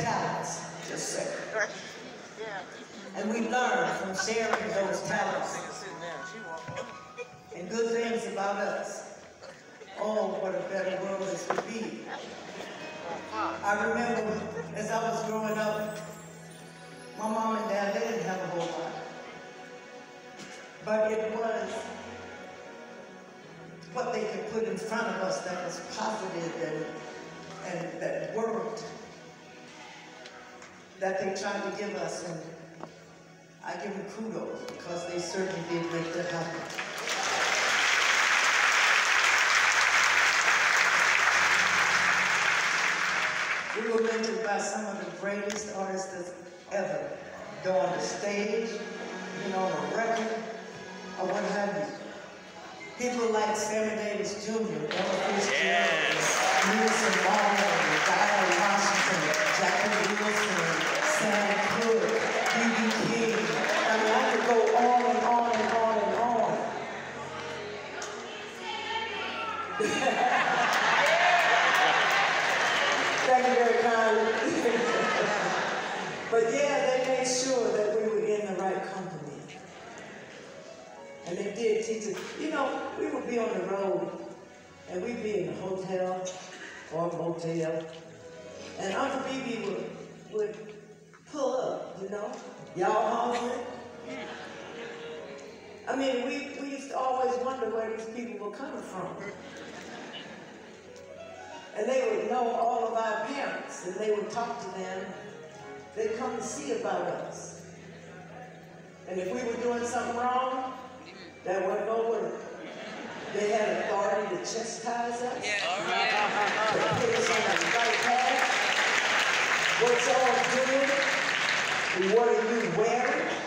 talents. Just say. And we learn from sharing those talents and good things about us. Oh, what a better world this would be. I remember as I was growing up, my mom and dad, they didn't have a whole lot. But it was what they could put in front of us that was positive and, and that that they tried to give us, and I give them kudos because they certainly did make that happen. We were mentored by some of the greatest artists ever, go on the stage, you know, on a record, or what have you. People like Sammy Davis Jr., Thank you very kindly. but yeah, they made sure that we were in the right company. And they did teach us. You know, we would be on the road and we'd be in a hotel or a motel. And Uncle BB would, would pull up, you know. Y'all hungry? I mean, we, we used to always wonder where these people were coming from. And they would know all of our parents, and they would talk to them. They'd come to see about us. And if we were doing something wrong, that wasn't no word. They had authority to chastise us. All right. to put us on the right path. What y'all doing? What are you wearing?